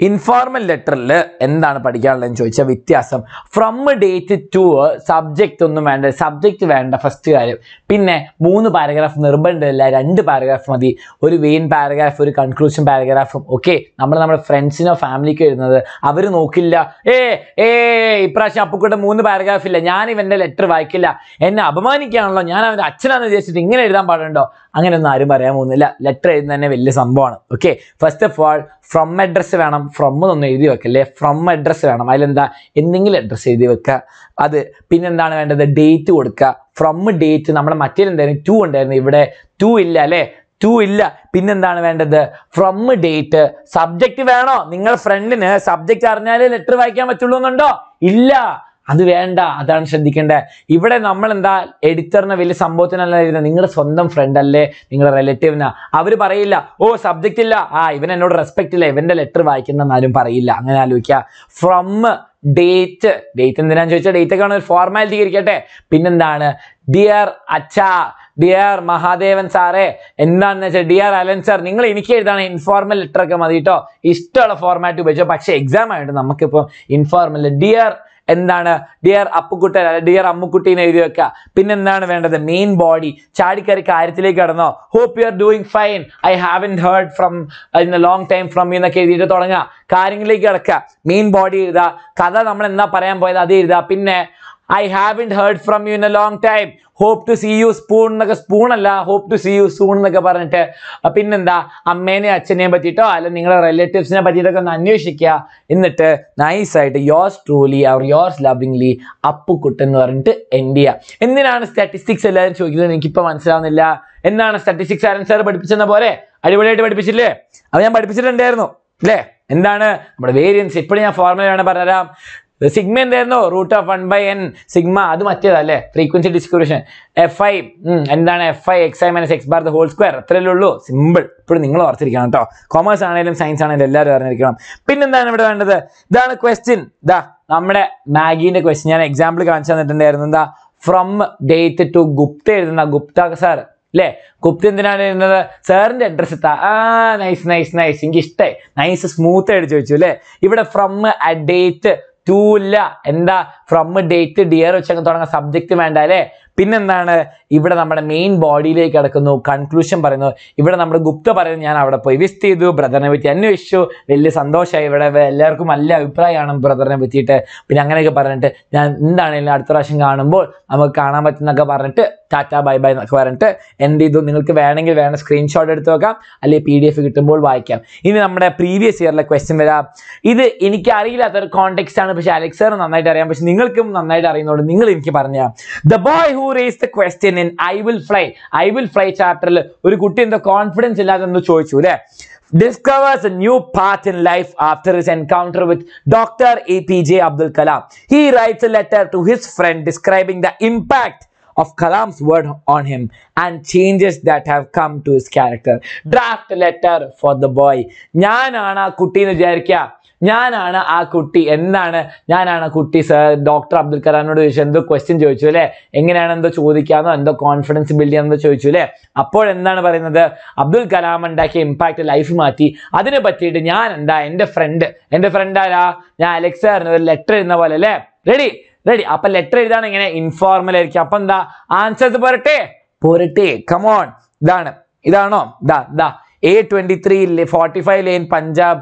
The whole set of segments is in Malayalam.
ഇൻഫോർമൽ ലെറ്ററിൽ എന്താണ് പഠിക്കാനുള്ളതെന്ന് ചോദിച്ചാൽ വ്യത്യാസം. ഫ്രം ഡേറ്റ് ടു സബ്ജക്റ്റ് ഒന്നും വേണ്ട സബ്ജക്റ്റ് വേണ്ട ഫസ്റ്റ് കാര്യം. പിന്നെ മൂന്ന് പാരഗ്രാഫ് നിർബന്ധമില്ല രണ്ട് പാരഗ്രാഫ് മതി. ഒരു വെയിൻ പാരഗ്രാഫ് ഒരു കൺക്ലൂഷൻ പാരഗ്രാഫും ഓക്കെ നമ്മൾ നമ്മുടെ ഫ്രണ്ട്സിനോ ഫാമിലിക്കോ എഴുതുന്നത്. അവർ നോക്കില്ല ഏ ഏ ഇപ്രാവശ്യം അപ്പുക്കൂട്ട മൂന്ന് പാരഗ്രാഫ് ഇല്ല. ഞാൻ ഇവന്റെ ലെറ്റർ വായിക്കില്ല. എന്നെ അപമാനിക്കുകയാണല്ലോ. ഞാൻ അവന്റെ അച്ഛനാണെന്ന് വിചാരിച്ചിട്ട് ഇങ്ങനെ എഴുതാൻ പാടുണ്ടോ? അങ്ങനെയൊന്നും ആരും പറയാൻ പോകുന്നില്ല. ലെറ്റർ എഴുതുന്നത് തന്നെ വലിയ സംഭവമാണ്. Okay first of all from address വേണം. ഫ്രം എന്നൊന്ന് എഴുതി വെക്കല്ലേ ഫ്രം അഡ്രസ്സ് വേണം. അതിലെന്താ? എന്തെങ്കിലും അഡ്രസ്സ് എഴുതി വെക്കുക അത് പിന്നെന്താണ് വേണ്ടത്? ഡേറ്റ് കൊടുക്കുക ഫ്രം ഡേറ്റ് നമ്മുടെ മറ്റേതെന്തായിരുന്നു ടു ഉണ്ടായിരുന്നു. ഇവിടെ ടു ഇല്ല അല്ലേ? ടു ഇല്ല. പിന്നെന്താണ് വേണ്ടത്? ഫ്രം ഡേറ്റ് സബ്ജക്റ്റ് വേണോ? നിങ്ങൾ ഫ്രണ്ടിന് സബ്ജക്റ്റ് അറിഞ്ഞാലേ ലെറ്റർ വായിക്കാൻ പറ്റുള്ളൂ എന്നുണ്ടോ ഇല്ല. അത് വേണ്ട അതാണ് ശ്രദ്ധിക്കേണ്ടത് ഇവിടെ നമ്മൾ എന്താ എഡിറ്ററിനെ വലിയ സംഭവത്തിനല്ല എഴുതുന്നത് നിങ്ങളുടെ സ്വന്തം ഫ്രണ്ട് അല്ലേ? നിങ്ങളുടെ റിലേറ്റീവിനാ അവർ പറയില്ല ഓ സബ്ജക്റ്റ് ഇല്ല. ആ ഇവൻ എന്നോട് റെസ്പെക്റ്റ് ഇല്ല. ഇവന്റെ ലെറ്റർ വായിക്കുന്ന പറയില്ല. അങ്ങനെ ആലോചിക്കുക. ഫ്രം ഡേറ്റ് ഡേറ്റ് എന്തിനാന്ന് ചോദിച്ചാൽ ഡേറ്റ് ഒക്കെ ഒരു ഫോർമാലിറ്റി ഇരിക്കട്ടെ പിന്നെന്താണ്? ഡിയർ അച്ഛ ഡിയർ മഹാദേവൻ സാറേ എന്താണെന്ന് വെച്ചാൽ ഡിയർ അലൻ സാർ നിങ്ങൾ എനിക്ക് എഴുതാണ് ഇൻഫോർമൽ ലെറ്റർ ഒക്കെ മതി കേട്ടോ ഇഷ്ടമുള്ള ഫോർമാറ്റ് ഉപയോഗിച്ചോ. പക്ഷേ എക്സാം ആയിട്ട് നമുക്കിപ്പോൾ ഇൻഫോർമൽ ഡിയർ എന്താണ്? ഡിയർ അപ്പുക്കുട്ടൻ അല്ല ഡിയർ അമ്മുക്കുട്ടീനെ എഴുതി വെക്കുക പിന്നെന്താണ് വേണ്ടത്? മെയിൻ ബോഡി ചാടിക്കറി കാര്യത്തിലേക്ക് കടന്നോ. Hope you are doing fine I haven't heard from in a long time from എന്നൊക്കെ എഴുതിയിട്ട് തുടങ്ങുക കാര്യങ്ങളിലേക്ക് കിടക്കുക മെയിൻ ബോഡി എഴുതുക കഥ നമ്മൾ എന്താ പറയാൻ പോയത്? അത് എഴുതുക. പിന്നെ I have in heard from you in a long time hope to see you spoon എന്നൊക്കെ സ്പൂൺ അല്ല hope to see you soon എന്നൊക്കെ പറഞ്ഞിട്ട് പിന്നെന്താ? അമ്മേനെയും അച്ഛനെയും പറ്റിയിട്ടോ അല്ല നിങ്ങളുടെ റിലേറ്റീവ്സിനെ പറ്റിയിട്ടൊക്കെ ഒന്ന് അന്വേഷിക്കുക എന്നിട്ട് നൈസായിട്ട് യോർസ് ട്രൂലി അവർ യോർസ് ലവിംഗ്ലി അപ്പുക്കുട്ടൻ എന്ന് പറഞ്ഞിട്ട് എൻഡ് ചെയ്യുക എന്തിനാണ് സ്റ്റാറ്റിസ്റ്റിക്സ് എല്ലാവരും ചോദിക്കുന്നത്? എനിക്കിപ്പോൾ മനസ്സിലാവുന്നില്ല. എന്താണ് സ്റ്റാറ്റിസ്റ്റിക്സ് ആരൻ സാർ പഠിപ്പിച്ചെന്ന പോലെ? അടിപൊളിയായിട്ട് പഠിപ്പിച്ചില്ലേ? അത് ഞാൻ പഠിപ്പിച്ചിട്ടുണ്ടായിരുന്നു. അല്ലേ എന്താണ്? നമ്മുടെ വേരിയൻസ് ഇപ്പോഴും ഞാൻ ഫോർമുലയാണ് പറഞ്ഞുതരാം. സിഗ്മ എന്തായിരുന്നു root of one by N sigma അത് മറ്റേതല്ലേ? ഫ്രീക്വൻസി ഡിസ്ക്രിപ്ഷൻ എഫ് ഐ എന്താണ് F I X I minus X bar the whole square അത്രയല്ലേ ഉള്ളൂ. സിമ്പിൾ ഇപ്പോഴും നിങ്ങൾ ഓർത്തിരിക്കണം കേട്ടോ. കോമേഴ്സ് ആണെങ്കിലും സയൻസ് ആണെങ്കിലും എല്ലാവരും അറിഞ്ഞിരിക്കണം. പിന്നെന്താണ് ഇവിടെ വേണ്ടത്? ഇതാണ് ക്വസ്റ്റ്യൻ ഇതാ നമ്മുടെ മാഗീന്റെ ക്വസ്റ്റ്യൻ ഞാൻ എക്സാമ്പിൾ കാണിച്ചു തന്നിട്ടുണ്ടായിരുന്നു. എന്താ? ഫ്രം ഡേറ്റ് ടു ഗുപ്ത എഴുതുന്ന ഗുപ്ത സാർ അല്ലേ ഗുപ്ത എന്തിനാണ് എഴുതുന്നത്? സാറിന്റെ അഡ്രസ്സ് എത്താ ആ നൈസ് നൈസ് നൈസ് എനിക്ക് ഇഷ്ടമായി നൈസ് സ്മൂത്ത് ആയിട്ട് ചോദിച്ചു അല്ലേ ഇവിടെ ഫ്രം അ ഡേറ്റ് ടു ഇല്ല എന്താ? ഫ്രം ഡേറ്റ് ഡിയർ വെച്ചൊക്കെ തുടങ്ങുന്ന സബ്ജക്റ്റ് വേണ്ട അല്ലേ? പിന്നെന്താണ്? ഇവിടെ നമ്മുടെ മെയിൻ ബോഡിയിലേക്ക് കിടക്കുന്നു. കൺക്ലൂഷൻ പറയുന്നു. ഇവിടെ നമ്മുടെ ഗുപ്ത പറയുന്നു ഞാൻ അവിടെ പോയി വിസിറ്റ് ചെയ്തു. ബ്രദറിനെ പറ്റി അന്വേഷിച്ചു. വലിയ സന്തോഷമായി ഇവിടെ. എല്ലാവർക്കും നല്ല അഭിപ്രായമാണ് ബ്രദറിനെ പറ്റിയിട്ട്. പിന്നെ അങ്ങനെയൊക്കെ പറഞ്ഞിട്ട് ഞാൻ എന്താണെങ്കിലും അടുത്ത പ്രാവശ്യം കാണുമ്പോൾ നമുക്ക് കാണാൻ പറ്റുന്നൊക്കെ പറഞ്ഞിട്ട് ടാറ്റ ബൈ ബൈ എന്നൊക്കെ പറഞ്ഞിട്ട് എന്ത് ചെയ്തു? നിങ്ങൾക്ക് വേണമെങ്കിൽ വേണം സ്ക്രീൻഷോട്ട് എടുത്ത് വെക്കാം. അല്ലെങ്കിൽ പി ഡി എഫ് കിട്ടുമ്പോൾ വായിക്കാം. ഇനി നമ്മുടെ പ്രീവിയസ് ഇയറിലെ ക്വസ്റ്റ്യൻ വരാം. ഇത് എനിക്ക് അറിയില്ലാത്തൊരു കോണ്ടെക്സ്റ്റ് ആണ്. പക്ഷേ അലക്സ് സാർ നന്നായിട്ട് അറിയാം. പക്ഷെ നിങ്ങൾക്കും നന്നായിട്ട് അറിയുന്നതുകൊണ്ട് നിങ്ങൾ എനിക്ക് പറഞ്ഞ the boy who raise the question in I will fly I will fly ചാപ്റ്ററിൽ ഒരു കുട്ടി എന്തോ കോൺഫിഡൻസ് ഇല്ലാതെ എന്തോ ചോദിച്ചു അല്ലേ? Discovers a new path in life after his encounter with Dr. APJ Abdul Kalam. He writes a letter to his friend describing the impact of Kalam's word on him and changes that have come to his character. Draft letter for the boy. ഞാനാണ് ആ കുട്ടി എന്ന് വിചാരിക്കുക ഞാനാണ് ആ കുട്ടി. എന്താണ് ഞാനാണ് കുട്ടി? സർ ഡോക്ടർ അബ്ദുൽ കലാമിനോട് ചോദിച്ചു. എന്തോ ക്വസ്റ്റ്യൻ ചോദിച്ചു അല്ലേ? എങ്ങനെയാണ് എന്തോ ചോദിക്കാന്നോ? എന്തോ കോൺഫിഡൻസ് ബിൽഡ് ചെയ്യാന്നോ ചോദിച്ചു അല്ലേ? അപ്പോൾ എന്താണ് പറയുന്നത്? അബ്ദുൽ കലാം ഉണ്ടാക്കിയ ഇമ്പാക്റ്റ് ലൈഫ് മാറ്റി. അതിനെ പറ്റിയിട്ട് ഞാൻ എന്താ എന്റെ ഫ്രണ്ട് എന്റെ ഫ്രണ്ട് ആരാ? ഞാൻ അലക്സാറിന് ഒരു ലെറ്റർ എഴുതുന്ന പോലെ അല്ലേ? റെഡി റെഡി അപ്പൊ ലെറ്റർ എഴുതാണ് ഇങ്ങനെ ഇൻഫോർമൽ ആയിരിക്കും. അപ്പൊ എന്താ? ആൻസേഴ്സ് പോരട്ടെ? പോരട്ടെ. കമോൺ ഇതാണ്. ഇതാണോ? ദാ ദാ. A twenty three forty five line Punjab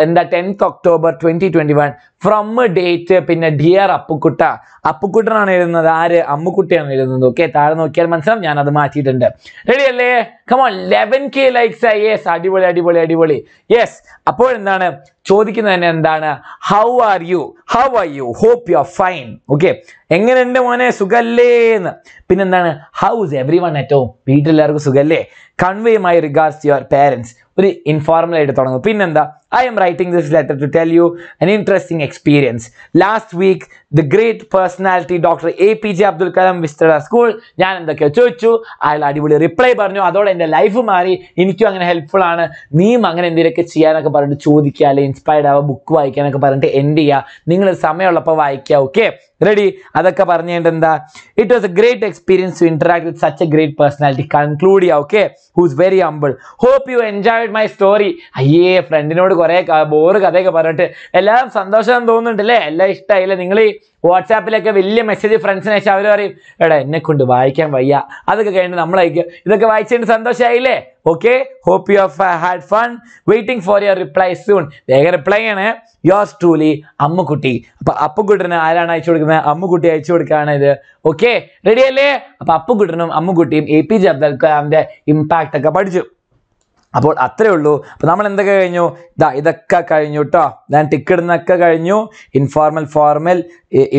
എന്താ tenth October twenty twenty one from date പിന്നെ ഡിയർ അപ്പുക്കുട്ട. അപ്പുക്കുട്ടനാണ് എഴുതുന്നത്. ആര്? അമ്മുക്കുട്ടിയാണ് എഴുതുന്നത്. ഓക്കെ താഴെ നോക്കിയാൽ മനസ്സിലാവും. ഞാൻ അത് മാറ്റിയിട്ടുണ്ട്. റെഡി അല്ലേ? Come on eleven K likes yes അടിപൊളി അടിപൊളി അടിപൊളി. യെസ് അപ്പോൾ എന്താണ്? ചോദിക്കുന്നത് തന്നെ എന്താണ്? How are you how are you hope you are fine okay എങ്ങനെയുണ്ട് മോനെ? സുഖല്ലേ എന്ന് പിന്നെന്താണ്? How's every one at home വീട്ടിലെല്ലാവർക്കും സുഖല്ലേ? Convey my regards your parents ഒരു ഇൻഫോർമൽ ആയിട്ട് തുടങ്ങും. പിന്നെന്താ? I'm writing this letter to tell you an interesting experience last week the great personality doctor A P J Abdul Kalam visited school ഞാൻ എന്തൊക്കെയോ ചോദിച്ചു. അയാൾ അടിപൊളി റിപ്ലൈ പറഞ്ഞു. അതോടെ എന്റെ ലൈഫ് മാറി. എനിക്കും അങ്ങനെ ഹെൽപ്ഫുൾ ആണ്. നീയും അങ്ങനെ എന്തെങ്കിലുമൊക്കെ ചെയ്യാനൊക്കെ പറഞ്ഞിട്ട് ചോദിക്കുക അല്ലെങ്കിൽ ഇൻസ്പയർഡ് ആവുക ബുക്ക് വായിക്കാനൊക്കെ പറഞ്ഞിട്ട് എൻഡ് ചെയ്യുക. നിങ്ങൾ സമയമുള്ളപ്പോൾ വായിക്കുക ഓക്കെ റെഡി അതൊക്കെ പറഞ്ഞുകൊണ്ട് എന്താ? It was a great experience to interact with such a great personality conclude ചെയ്യുക okay who's very humble hope you enjoyed enjoyed my story അയ്യേ ഫ്രണ്ടിനോട് കുറെ ബോറ് കഥയൊക്കെ പറഞ്ഞിട്ട് എല്ലാം സന്തോഷം തോന്നുന്നുണ്ടല്ലേ എല്ലാം ഇഷ്ടമായില്ലേ നിങ്ങൾ ഈ വാട്സാപ്പിലൊക്കെ വലിയ മെസ്സേജ് ഫ്രണ്ട്സിന് അയച്ചാൽ അവർ പറയും എടാ എന്നെ കൊണ്ട് വായിക്കാൻ വയ്യ. അതൊക്കെ കഴിഞ്ഞ് നമ്മൾ അയക്കും. ഇതൊക്കെ വായിച്ചതിന് സന്തോഷമായില്ലേ okay hope you had fun waiting for your reply soon വേഗം റിപ്ലൈ ആണ് യോസ് ട്രൂലി അമ്മുക്കുട്ടി. അപ്പൊ അപ്പുക്കുട്ടന് ആരാണ് അയച്ചു കൊടുക്കുന്നത്? അമ്മുക്കുട്ടി അയച്ചു കൊടുക്കുകയാണ് ഇത്. ഓക്കെ റെഡി അല്ലേ? അപ്പൊ അപ്പുക്കുട്ടനും അമ്മുക്കുട്ടിയും എ പി ജെ അബ്ദുൽ കലാമിന്റെ ഇമ്പാക്ട് ഒക്കെ പഠിച്ചു. അപ്പോൾ അത്രേ ഉള്ളൂ. അപ്പോൾ നമ്മൾ എന്തൊക്കെ കഴിഞ്ഞു? ഇതാ ഇതൊക്കെ കഴിഞ്ഞു കേട്ടോ ഞാൻ ടിക്ക് ഇടുന്നൊക്കെ കഴിഞ്ഞു. Informal formal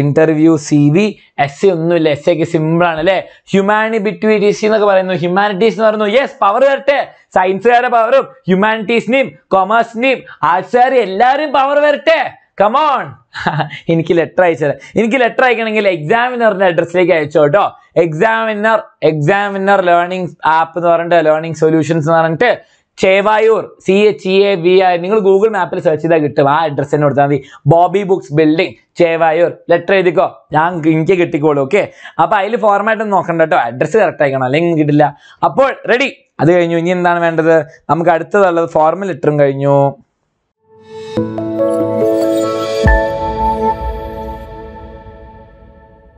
interview C V S A ഒന്നുമില്ല. എസ് ഒക്കെ സിമ്പിൾ ആണ് അല്ലേ ഹ്യൂമാനി ബിറ്റ്വീറ്റീസ് എന്നൊക്കെ പറയുന്നു. ഹ്യൂമാനിറ്റീസ് എന്ന് പറയുന്നു. യെസ് പവർ വരട്ടെ. സയൻസുകാരുടെ പവറും ഹ്യൂമാനിറ്റീസിനെയും കൊമേഴ്സിനെയും ആർട്സുകാരും എല്ലാവരും പവർ വരട്ടെ. കമോൺ എനിക്ക് ലെറ്റർ അയച്ചത് എനിക്ക് ലെറ്റർ അയക്കണമെങ്കിൽ എക്സാമിനറിന്റെ അഡ്രസ്സിലേക്ക് അയച്ചോ കേട്ടോ എക്സാമിനർ എക്സാമിനർ ലേണിംഗ് ആപ്പ് എന്ന് പറഞ്ഞിട്ട് ലേണിംഗ് സൊല്യൂഷൻസ് എന്ന് പറഞ്ഞിട്ട് Chevayur C H E A V I നിങ്ങൾ ഗൂഗിൾ മാപ്പിൽ സെർച്ച് ചെയ്താൽ കിട്ടും. ആ അഡ്രസ്സ് തന്നെ കൊടുത്താൽ മതി. Bobby books building Chevayur. Letter എഴുതിക്കോ. ഞാൻ എനിക്ക് കിട്ടിക്കോളൂ ഓക്കെ അപ്പോൾ അതിൽ ഫോർമാറ്റ് ഒന്ന് നോക്കണ്ട കേട്ടോ അഡ്രസ്സ് കറക്റ്റ് ആയിക്കണം? അല്ലെങ്കിൽ കിട്ടില്ല. അപ്പോൾ റെഡി അത് കഴിഞ്ഞു. ഇനി എന്താണ് വേണ്ടത്? നമുക്ക് അടുത്തതുള്ളത് ഫോർമൽ ലെറ്ററും കഴിഞ്ഞു.